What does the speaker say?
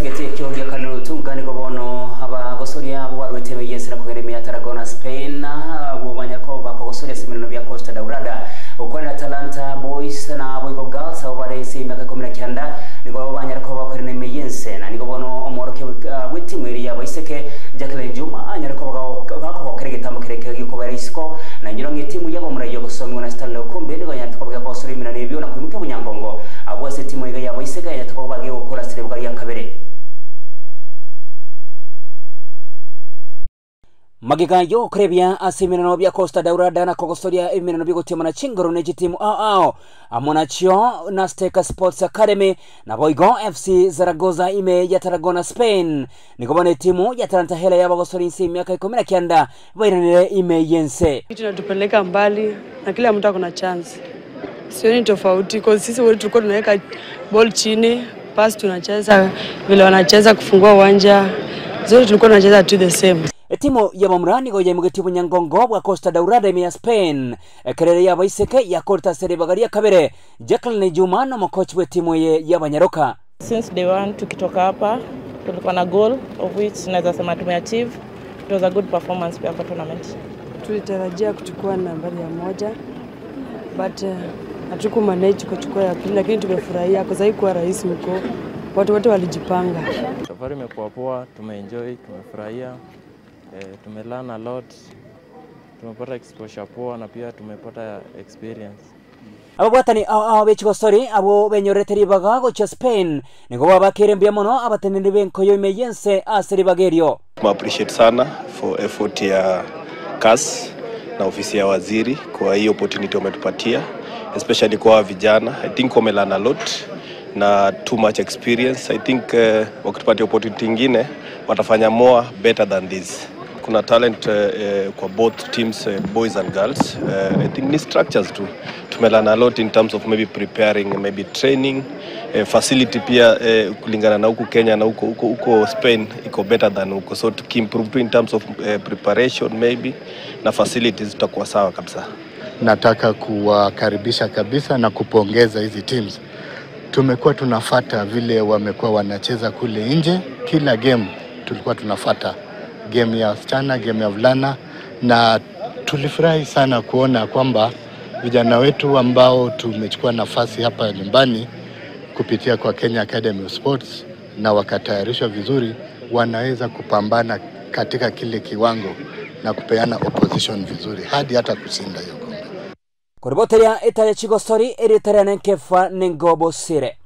asigete kiongia kanunu tungani gobono abagosoria abo barwete yesera kugeremia Tarragona Spain abo banyako bakogosoria seminano bya Costa Daurada ukorera Atalanta Boys na Boygo Girls abo barese imyaka 19 nigo banyako bakorera meyense na nigo bono omoroke witimu eri ya baiseke Jacqueline Juma anyarako bakogokere gitambo kireke gikobera isiko na nyiro ngitimu yabo murayo gusomwa na Stanley Okumbe magiganyo kurebya ase emirano bia costa daura dana kogosoria emirano mana chingoro neji timu ao amo chio na steka sports academy na boigo fc zaragoza ime ya tarragona spain nikobona timu ya taranta hela ya bagosori nsi miaka ikumi na kenda bairanire ime yense. Kitu natupeleka mbali na kila mtu akona chance. Sioni tofauti kwa sisi wote tulikuwa tunaweka ball chini pass tunacheza vile wanacheza kufungua uwanja zote tulikuwa tunacheza to the same timu ya bamurani goye mu gitibu nyangongo bwa costa daurada ya spain ekerere ya baiseke ya korta serebagaria kabere jacqueline juma we timu ye ya banyaroka Since day one tukitoka hapa tulikuwa na goal of which naweza sema tumeachieve. It was a good performance pia kwa tournament. tulitarajia kuchukua nambari ya moja but uh, hatuku manage kuchukua ya pili, lakini tumefurahia kwa sababu kuwa rais mko watu wote walijipanga. Safari imekuwa poa, tumeenjoy, tumefurahia, eh, tumelearn a lot, tumepata exposure poa na pia tumepata experience. ababwatani ao ao bechigosori abo benyoreteri baga gocha spain. Nigo babakerembia mono abateneri benkoyo imeyense bagerio. Ribagerio appreciate sana for effort ya CAS na ofisi ya waziri kwa hii opportunity wametupatia especially kwa vijana. I think wamelearn a lot na too much experience. I think uh, wakitupatia opportunity ingine watafanya more better than this kuna talent uh, kwa both teams uh, boys and girls. Uh, I think ni structures tu. Tumelana a lot in terms of maybe preparing maybe training. Uh, facility pia uh, kulingana na huku Kenya na huko huko huko Spain iko better than huko. So tukiimprove tu in terms of uh, preparation maybe na facilities tutakuwa sawa kabisa. Nataka kuwakaribisha kabisa na kupongeza hizi teams. Tumekuwa tunafata vile wamekuwa wanacheza kule nje, kila game tulikuwa tunafata game ya wasichana, game ya vulana, na tulifurahi sana kuona kwamba vijana wetu ambao tumechukua nafasi hapa nyumbani kupitia kwa Kenya Academy of Sports na wakatayarishwa vizuri, wanaweza kupambana katika kile kiwango na kupeana opposition vizuri hadi hata kushinda hiyo kombe. kuriboteria etaya chigosori kefa ningobo nengobosire